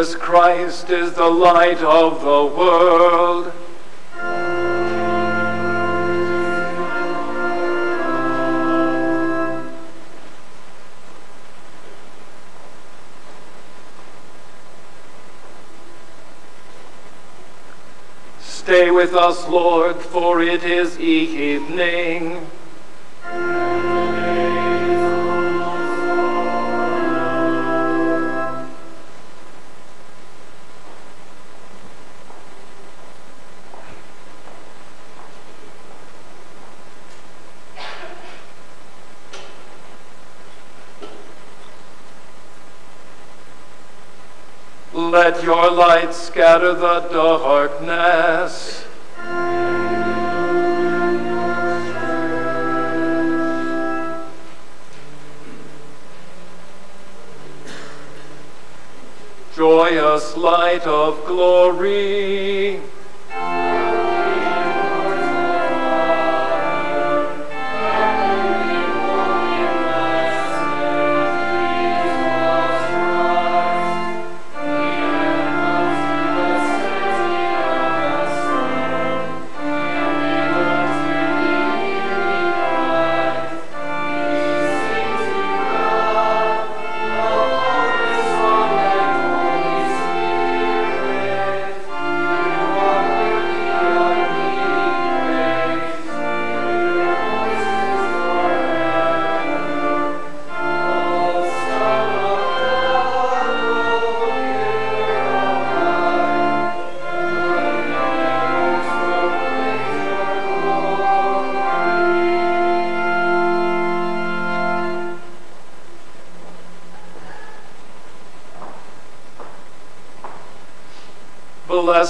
Jesus Christ is the light of the world. Stay with us, Lord, for it is evening. Light scatter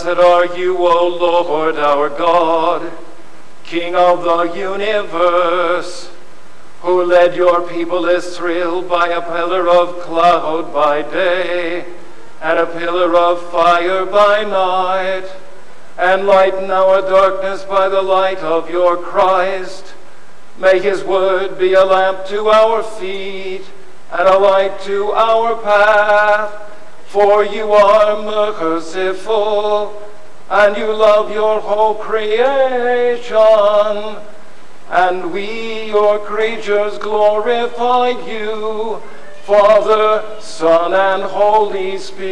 Blessed are you, O Lord our God, King of the universe, who led your people Israel by a pillar of cloud by day and a pillar of fire by night, and lighten our darkness by the light of your Christ. May his word be a lamp to our feet and a light to our path. For you are merciful, and you love your whole creation. And we, your creatures, glorify you, Father, Son, and Holy Spirit.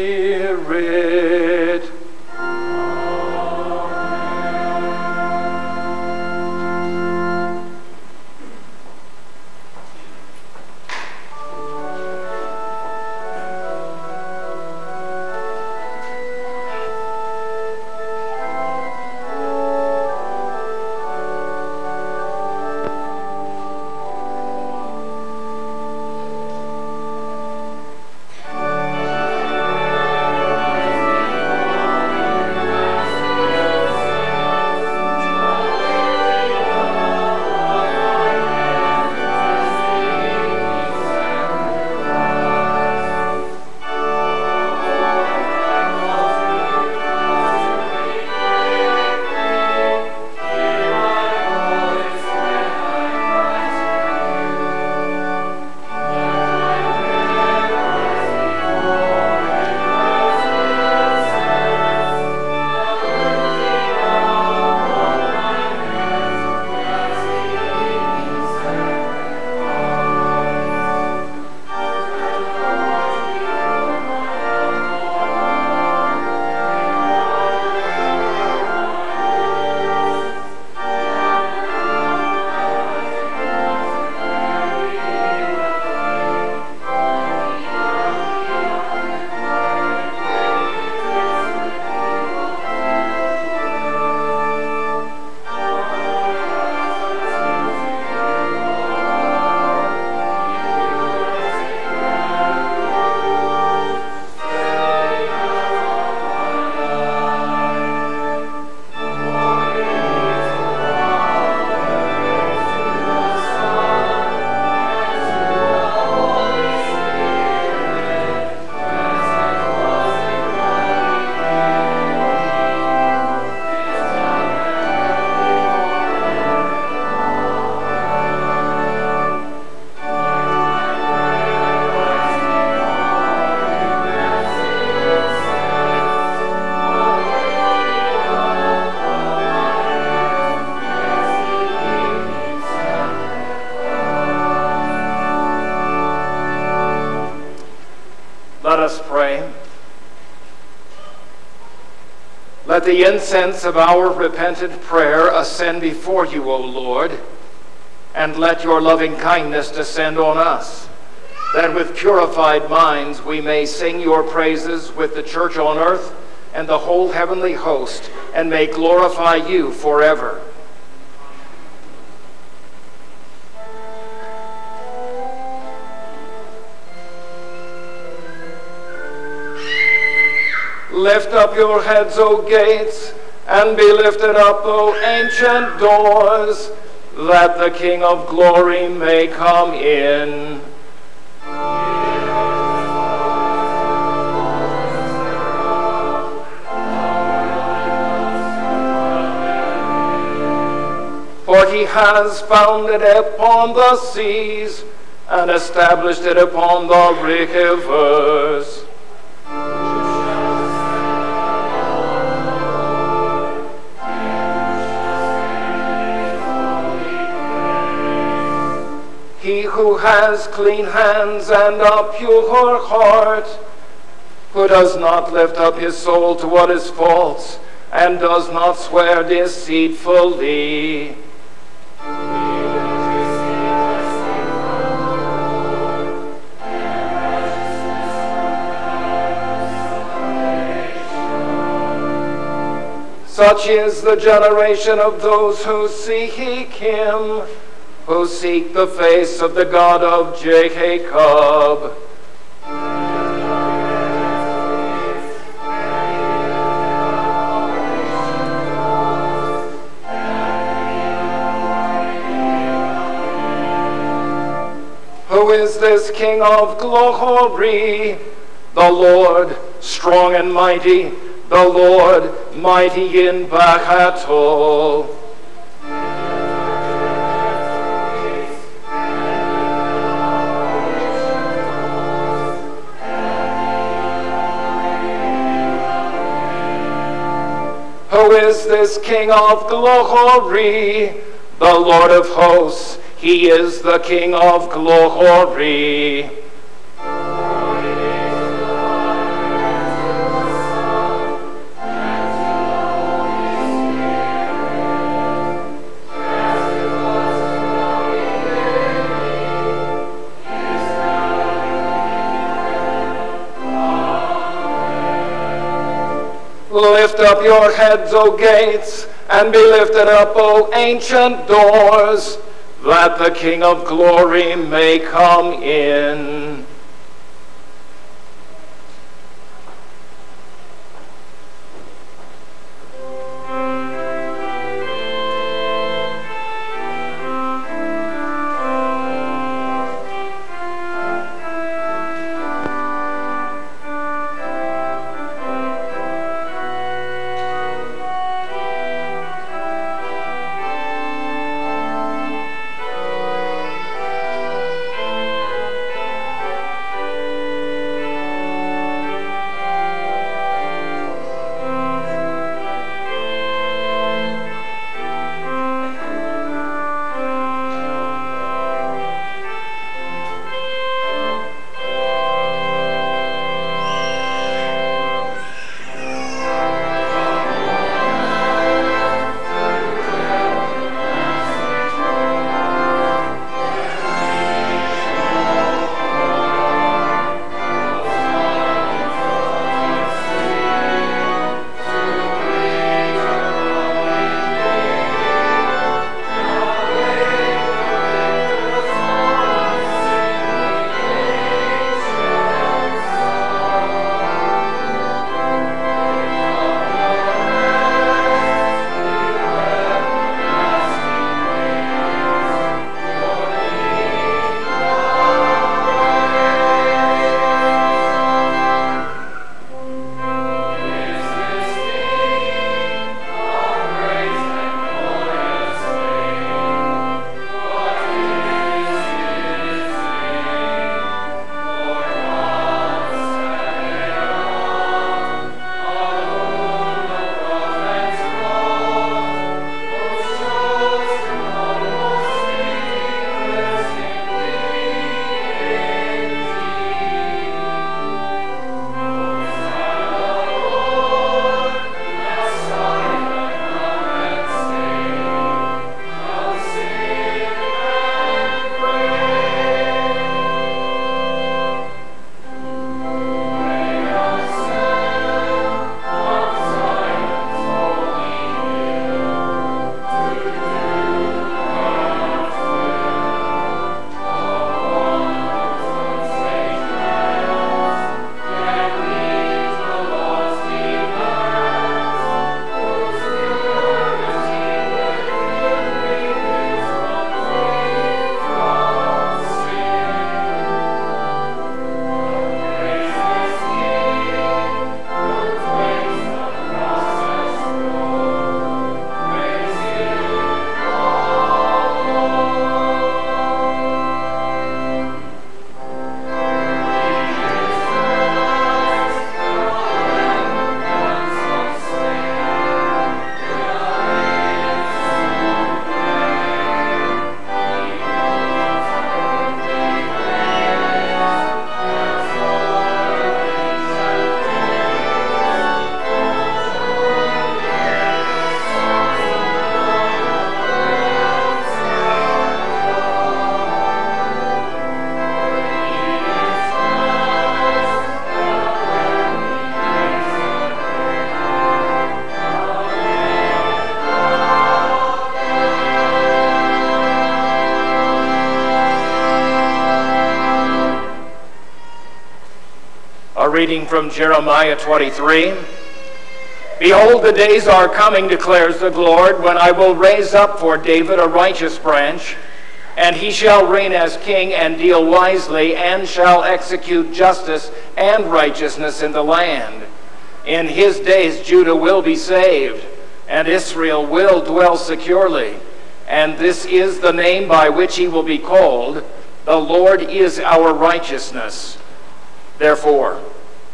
The incense of our repentant prayer ascend before you, O Lord, and let your loving kindness descend on us, that with purified minds we may sing your praises with the church on earth and the whole heavenly host, and may glorify you forever. Lift up your heads, O gates, and be lifted up, O ancient doors, that the King of glory may come in. For he has founded it upon the seas and established it upon the rivers. Who has clean hands and a pure heart, who does not lift up his soul to what is false, and does not swear deceitfully. Such is the generation of those who seek him, who seek the face of the God of Jacob. Who is this King of glory? The Lord, strong and mighty, the Lord, mighty in battle. Who is this King of glory? The Lord of hosts, he is the King of glory. Lift up your heads, O gates, and be lifted up, O ancient doors, that the King of glory may come in. Reading from Jeremiah 23. Behold, the days are coming, declares the Lord, when I will raise up for David a righteous branch, and he shall reign as king and deal wisely, and shall execute justice and righteousness in the land. In his days Judah will be saved, and Israel will dwell securely. And this is the name by which he will be called The Lord is our righteousness. Therefore,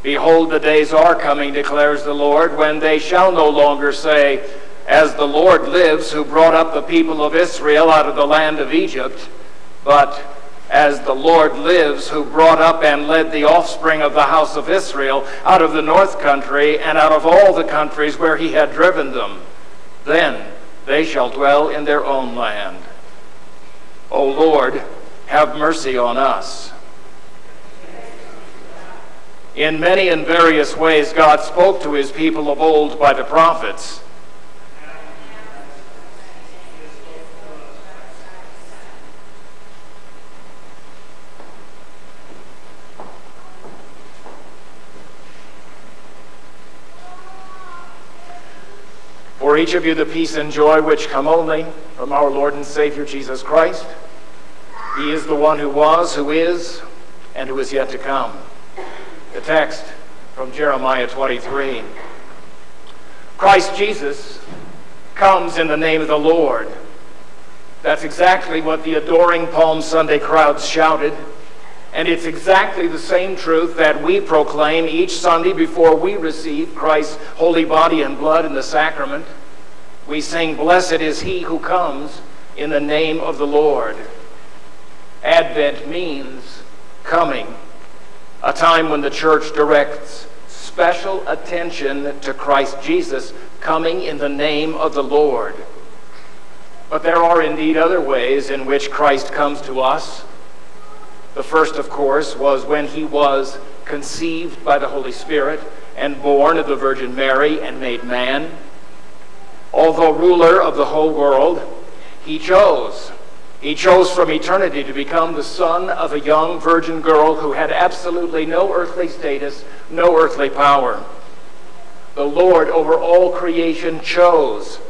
Behold, the days are coming, declares the Lord, when they shall no longer say, As the Lord lives, who brought up the people of Israel out of the land of Egypt, but as the Lord lives, who brought up and led the offspring of the house of Israel out of the north country and out of all the countries where he had driven them. Then they shall dwell in their own land. O Lord, have mercy on us in many and various ways, God spoke to his people of old by the prophets. For each of you, the peace and joy which come only from our Lord and Savior Jesus Christ. He is the one who was, who is, and who is yet to come. The text from Jeremiah 23. Christ Jesus comes in the name of the Lord. That's exactly what the adoring Palm Sunday crowds shouted. And it's exactly the same truth that we proclaim each Sunday before we receive Christ's holy body and blood in the sacrament. We sing, Blessed is he who comes in the name of the Lord. Advent means coming a time when the church directs special attention to Christ Jesus coming in the name of the Lord. But there are indeed other ways in which Christ comes to us. The first, of course, was when he was conceived by the Holy Spirit and born of the Virgin Mary and made man. Although ruler of the whole world, he chose he chose from eternity to become the son of a young virgin girl who had absolutely no earthly status, no earthly power. The Lord over all creation chose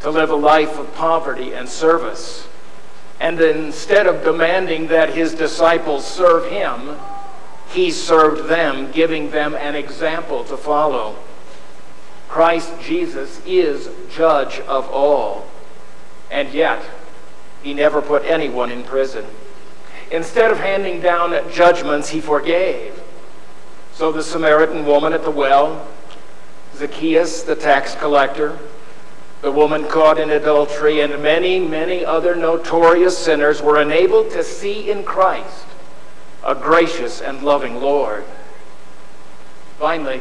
to live a life of poverty and service. And instead of demanding that his disciples serve him, he served them, giving them an example to follow. Christ Jesus is judge of all. And yet, he never put anyone in prison. Instead of handing down judgments, he forgave. So the Samaritan woman at the well, Zacchaeus, the tax collector, the woman caught in adultery, and many, many other notorious sinners were enabled to see in Christ a gracious and loving Lord. Finally,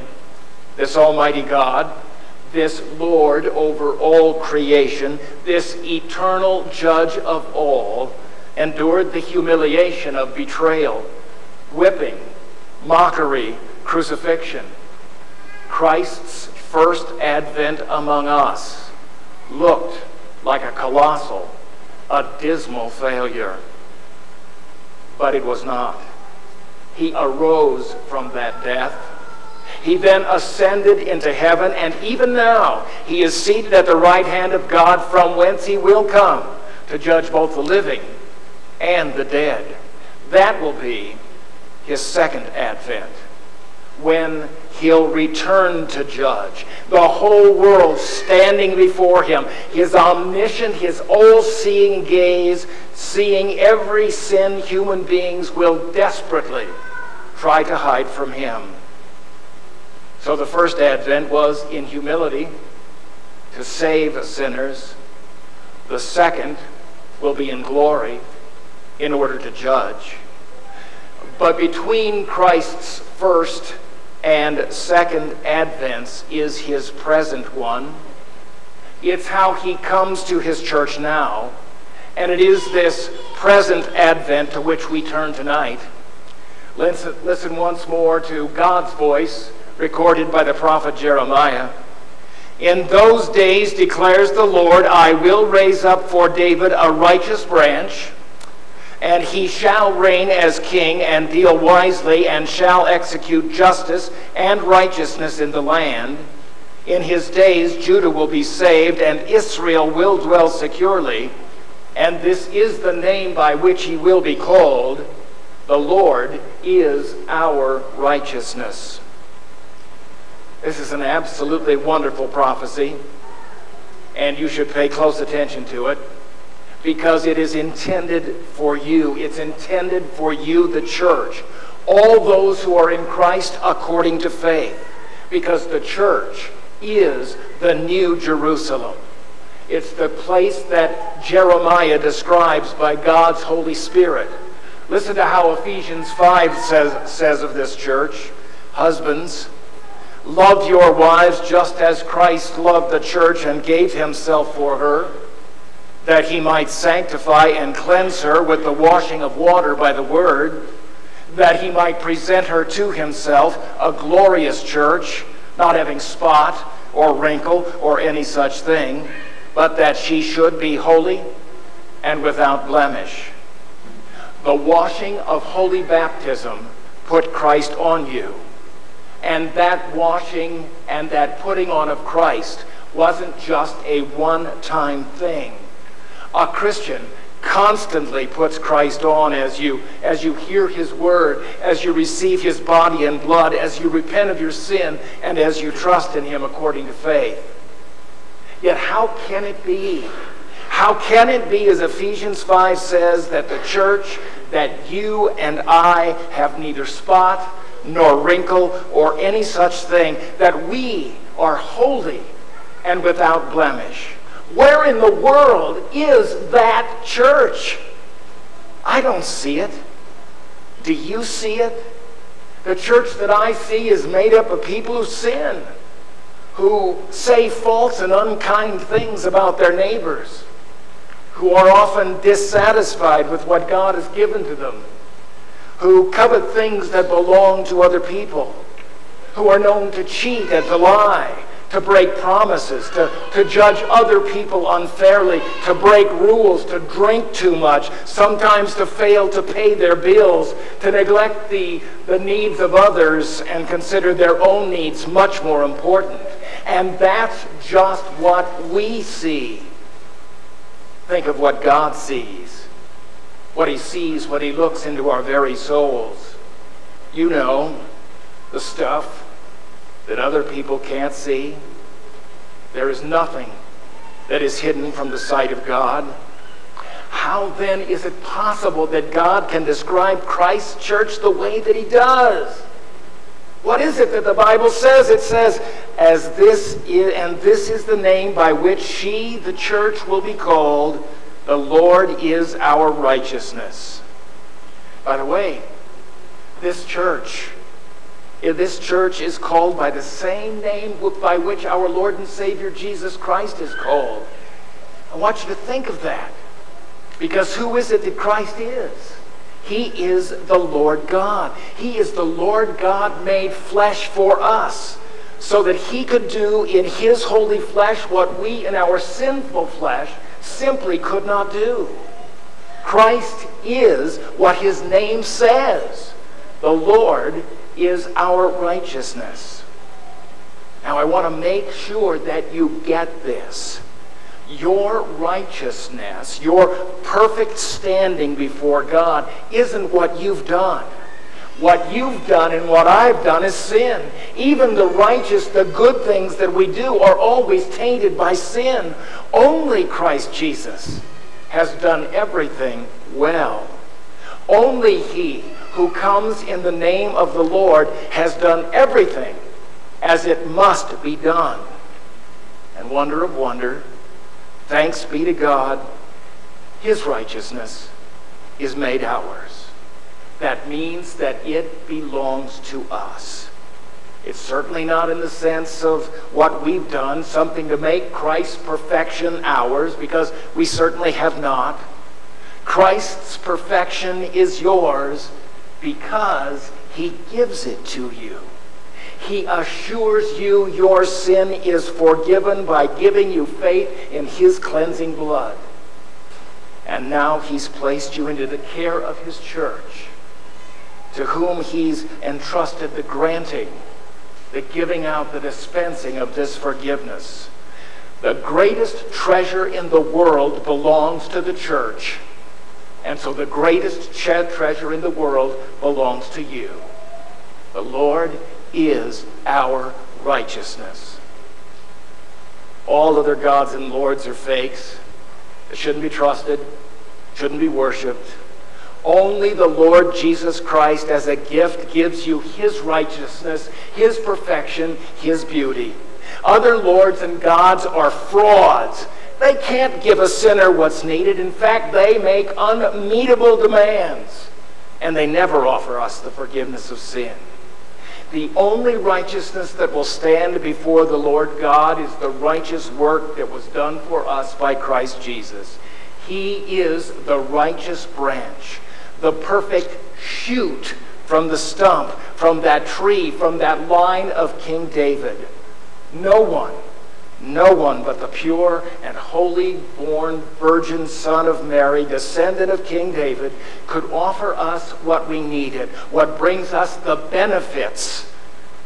this Almighty God this Lord over all creation, this eternal judge of all, endured the humiliation of betrayal, whipping, mockery, crucifixion. Christ's first advent among us looked like a colossal, a dismal failure. But it was not. He arose from that death he then ascended into heaven, and even now he is seated at the right hand of God, from whence he will come to judge both the living and the dead. That will be his second advent, when he'll return to judge. The whole world standing before him, his omniscient, his all-seeing gaze, seeing every sin human beings will desperately try to hide from him. So the first advent was in humility to save sinners. The second will be in glory in order to judge. But between Christ's first and second advents is his present one. It's how he comes to his church now. And it is this present advent to which we turn tonight. Listen, listen once more to God's voice recorded by the prophet Jeremiah. In those days, declares the Lord, I will raise up for David a righteous branch, and he shall reign as king and deal wisely and shall execute justice and righteousness in the land. In his days, Judah will be saved and Israel will dwell securely. And this is the name by which he will be called. The Lord is our righteousness. This is an absolutely wonderful prophecy, and you should pay close attention to it because it is intended for you. It's intended for you, the church, all those who are in Christ according to faith, because the church is the new Jerusalem. It's the place that Jeremiah describes by God's Holy Spirit. Listen to how Ephesians 5 says, says of this church Husbands, love your wives just as Christ loved the church and gave himself for her that he might sanctify and cleanse her with the washing of water by the word, that he might present her to himself a glorious church, not having spot or wrinkle or any such thing, but that she should be holy and without blemish. The washing of holy baptism put Christ on you. And that washing and that putting on of Christ wasn't just a one time thing. A Christian constantly puts Christ on as you as you hear his word, as you receive his body and blood, as you repent of your sin, and as you trust in him according to faith. Yet how can it be? How can it be, as Ephesians 5 says, that the church, that you and I have neither spot nor wrinkle or any such thing, that we are holy and without blemish? Where in the world is that church? I don't see it. Do you see it? The church that I see is made up of people who sin, who say false and unkind things about their neighbors, who are often dissatisfied with what God has given to them, who covet things that belong to other people, who are known to cheat and to lie, to break promises, to, to judge other people unfairly, to break rules, to drink too much, sometimes to fail to pay their bills, to neglect the, the needs of others and consider their own needs much more important. And that's just what we see. Think of what God sees. What he sees when he looks into our very souls. You know, the stuff that other people can't see. There is nothing that is hidden from the sight of God. How then is it possible that God can describe Christ's church the way that he does? What is it that the Bible says? It says, as this is, and this is the name by which she, the church, will be called, the Lord is our righteousness. By the way, this church eh, this church is called by the same name by which our Lord and Savior Jesus Christ is called. I want you to think of that. Because who is it that Christ is? He is the Lord God. He is the Lord God made flesh for us so that he could do in his holy flesh what we in our sinful flesh simply could not do. Christ is what his name says. The Lord is our righteousness. Now, I want to make sure that you get this. Your righteousness, your perfect standing before God, isn't what you've done. What you've done and what I've done is sin. Even the righteous, the good things that we do are always tainted by sin. Only Christ Jesus has done everything well. Only He who comes in the name of the Lord has done everything as it must be done. And wonder of wonder, thanks be to God, his righteousness is made ours. That means that it belongs to us. It's certainly not in the sense of what we've done, something to make Christ's perfection ours, because we certainly have not. Christ's perfection is yours because he gives it to you. He assures you your sin is forgiven by giving you faith in his cleansing blood. And now he's placed you into the care of his church, to whom he's entrusted the granting, the giving out, the dispensing of this forgiveness. The greatest treasure in the world belongs to the church. And so the greatest treasure in the world belongs to you. The Lord is our righteousness. All other gods and lords are fakes. They shouldn't be trusted, shouldn't be worshiped. Only the Lord Jesus Christ as a gift gives you his righteousness, his perfection, his beauty. Other lords and gods are frauds. They can't give a sinner what's needed. In fact, they make unmeetable demands. And they never offer us the forgiveness of sin. The only righteousness that will stand before the Lord God is the righteous work that was done for us by Christ Jesus. He is the righteous branch, the perfect shoot from the stump, from that tree, from that line of King David. No one, no one but the pure and holy born virgin son of Mary, descendant of King David, could offer us what we needed, what brings us the benefits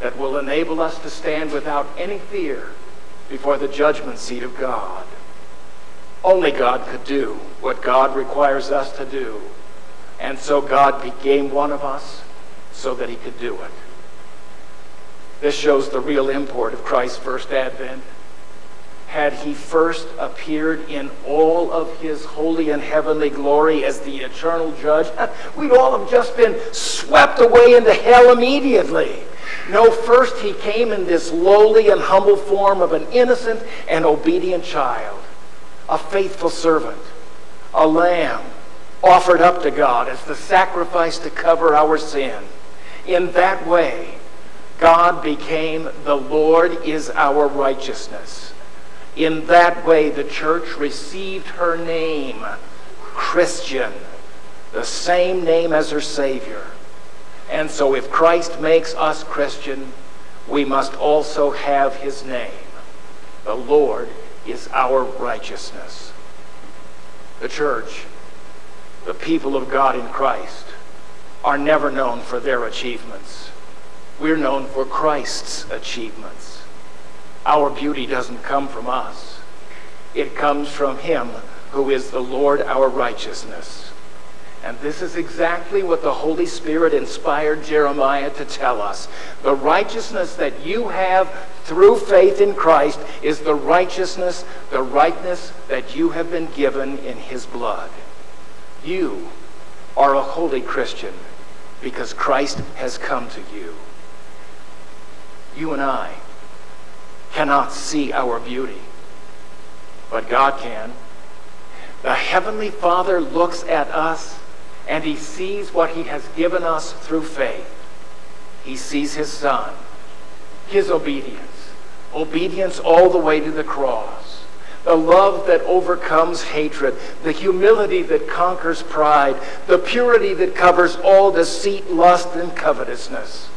that will enable us to stand without any fear before the judgment seat of God. Only God could do what God requires us to do. And so God became one of us so that he could do it. This shows the real import of Christ's first advent. Had he first appeared in all of his holy and heavenly glory as the eternal judge, we'd all have just been swept away into hell immediately. No, first he came in this lowly and humble form of an innocent and obedient child, a faithful servant, a lamb offered up to God as the sacrifice to cover our sin. In that way, God became the Lord is our righteousness. In that way, the church received her name, Christian, the same name as her Savior. And so if Christ makes us Christian, we must also have his name. The Lord is our righteousness. The church, the people of God in Christ, are never known for their achievements. We're known for Christ's achievements. Our beauty doesn't come from us. It comes from him who is the Lord our righteousness. And this is exactly what the Holy Spirit inspired Jeremiah to tell us. The righteousness that you have through faith in Christ is the righteousness, the rightness that you have been given in his blood. You are a holy Christian because Christ has come to you. You and I cannot see our beauty, but God can. The Heavenly Father looks at us and he sees what he has given us through faith. He sees his son, his obedience, obedience all the way to the cross, the love that overcomes hatred, the humility that conquers pride, the purity that covers all deceit, lust, and covetousness.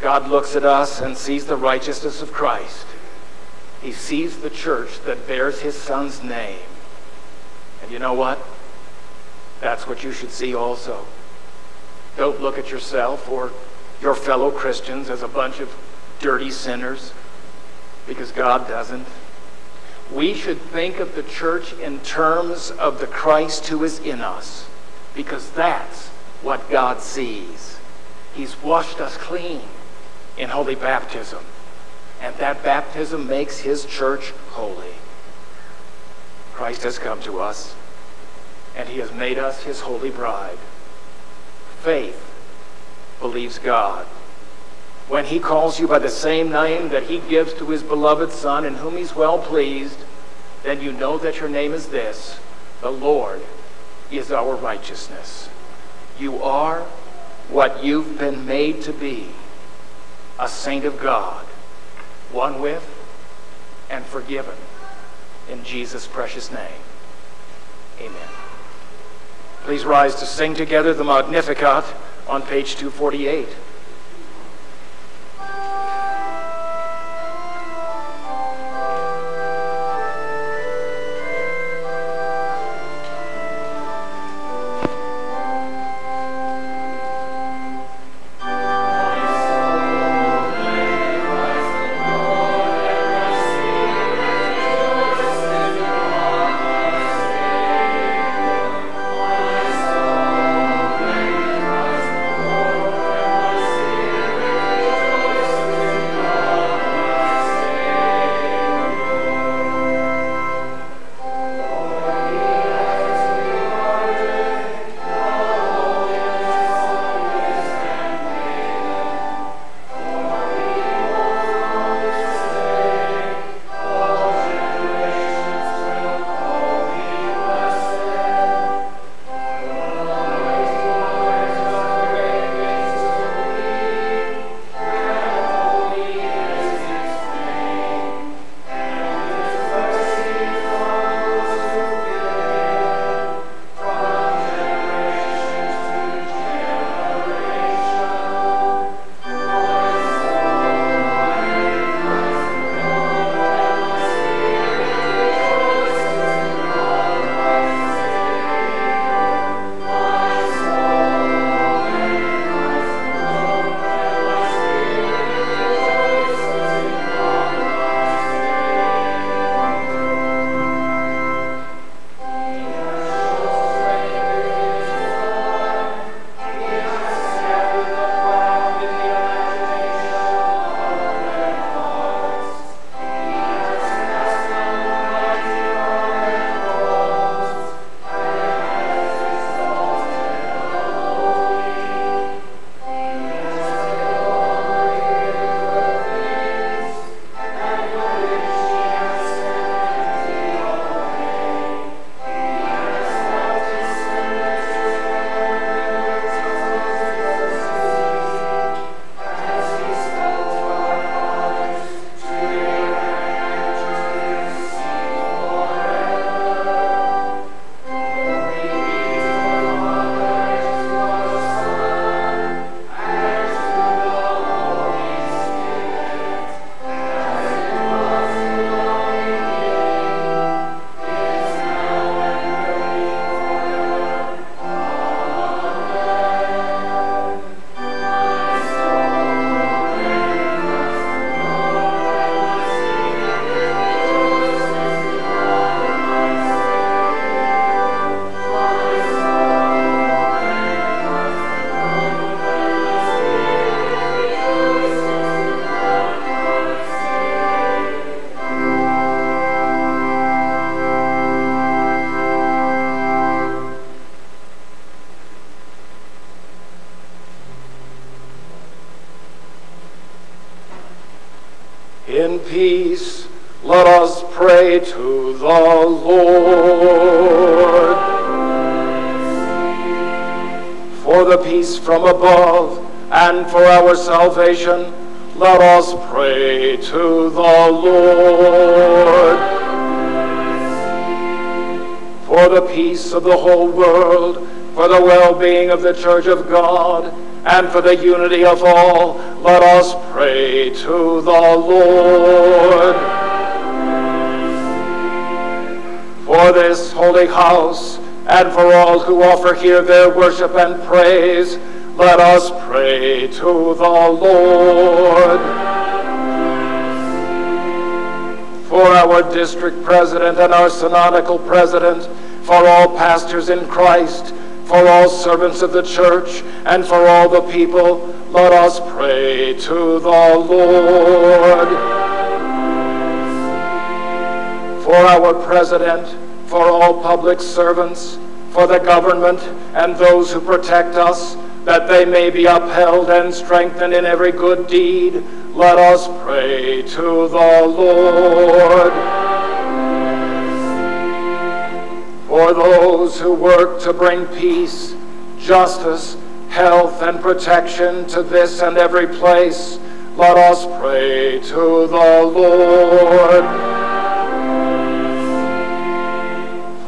God looks at us and sees the righteousness of Christ. He sees the church that bears his son's name. And you know what? That's what you should see also. Don't look at yourself or your fellow Christians as a bunch of dirty sinners, because God doesn't. We should think of the church in terms of the Christ who is in us, because that's what God sees. He's washed us clean in holy baptism, and that baptism makes his church holy. Christ has come to us and he has made us his holy bride. Faith believes God. When he calls you by the same name that he gives to his beloved Son, in whom he's well pleased, then you know that your name is this the Lord is our righteousness. You are what you've been made to be a saint of God, one with and forgiven. In Jesus' precious name, amen. Please rise to sing together the Magnificat on page 248. From above and for our salvation, let us pray to the Lord. For the peace of the whole world, for the well-being of the Church of God, and for the unity of all, let us pray to the Lord. For this holy house, and for all who offer here their worship and praise, let us pray to the Lord. For our district president and our synodical president, for all pastors in Christ, for all servants of the church, and for all the people, let us pray to the Lord. For our president, for all public servants, for the government and those who protect us, that they may be upheld and strengthened in every good deed, let us pray to the Lord. For those who work to bring peace, justice, health, and protection to this and every place, let us pray to the Lord.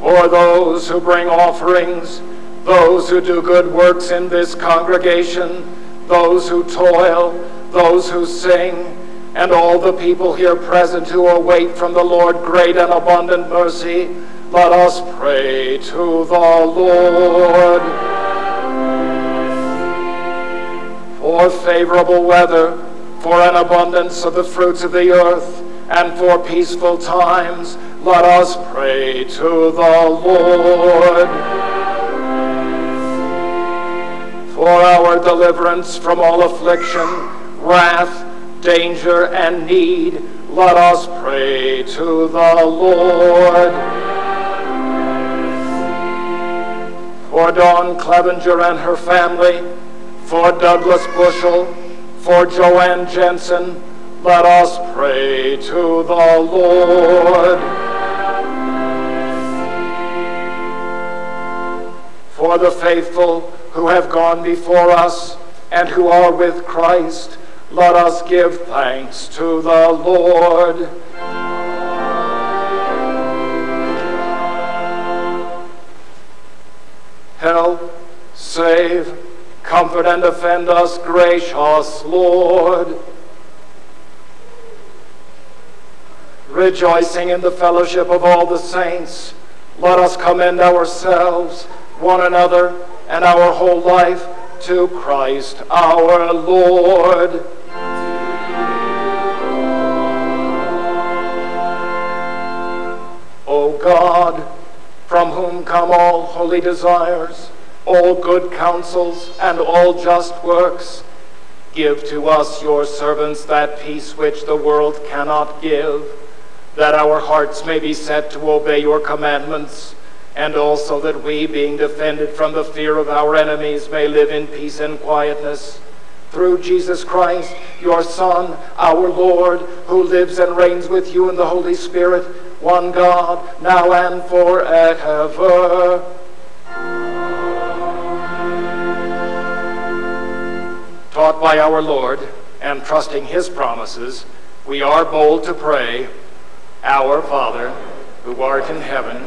For those who bring offerings, those who do good works in this congregation, those who toil, those who sing, and all the people here present who await from the Lord great and abundant mercy, let us pray to the Lord. For favorable weather, for an abundance of the fruits of the earth, and for peaceful times, let us pray to the Lord. For our deliverance from all affliction, wrath, danger, and need, let us pray to the Lord. For Dawn Clevenger and her family, for Douglas Bushell, for Joanne Jensen, let us pray to the Lord. For the faithful who have gone before us and who are with Christ, let us give thanks to the Lord. Help, save, comfort, and defend us, gracious Lord. Rejoicing in the fellowship of all the saints, let us commend ourselves, one another, and our whole life to Christ our Lord. O God, from whom come all holy desires, all good counsels, and all just works, give to us, your servants, that peace which the world cannot give, that our hearts may be set to obey your commandments, and also that we, being defended from the fear of our enemies, may live in peace and quietness. Through Jesus Christ, your Son, our Lord, who lives and reigns with you in the Holy Spirit, one God, now and forever. Taught by our Lord and trusting his promises, we are bold to pray, Our Father, who art in heaven,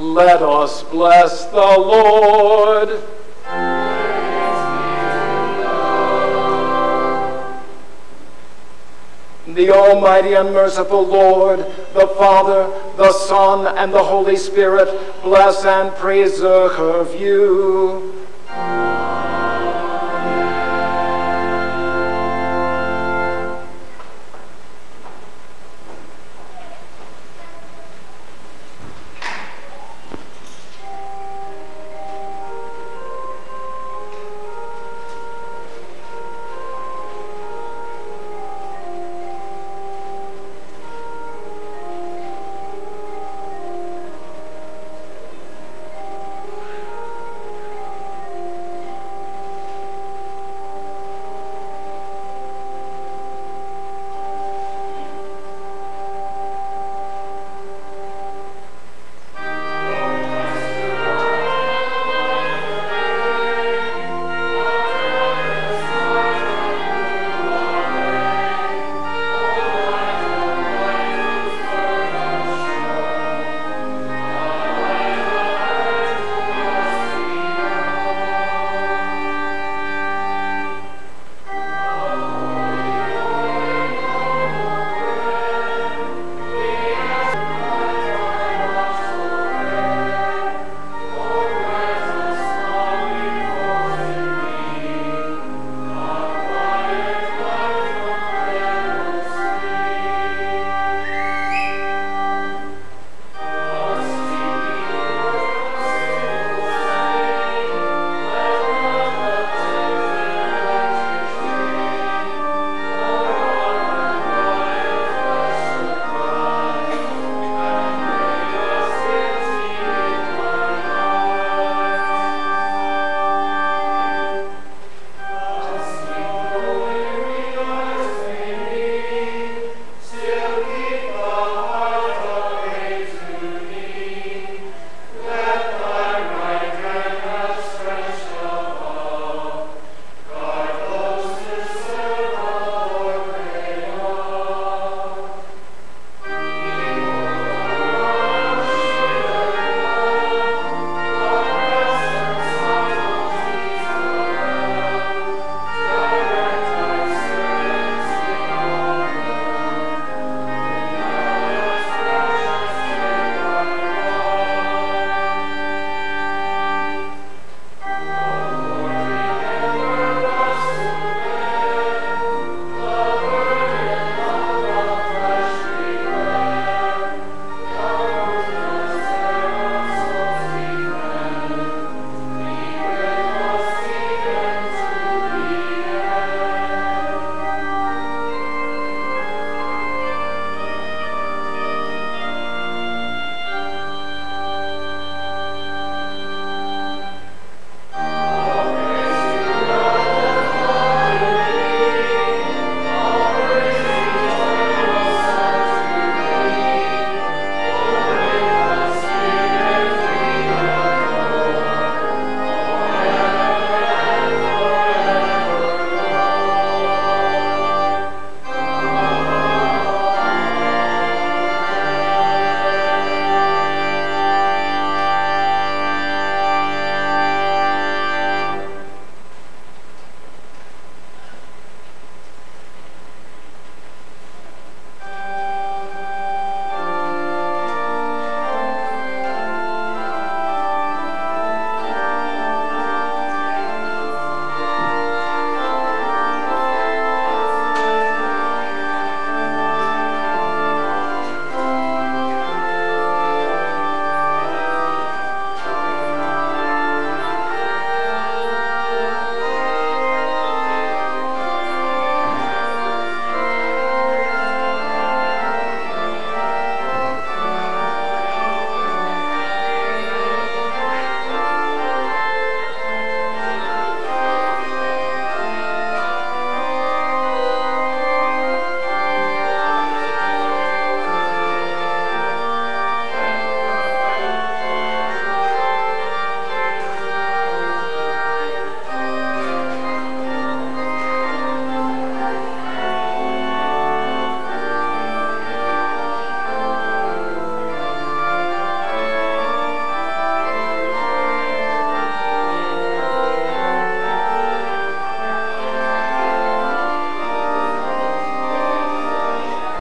Let us bless the Lord. The Almighty and merciful Lord, the Father, the Son, and the Holy Spirit, bless and preserve you.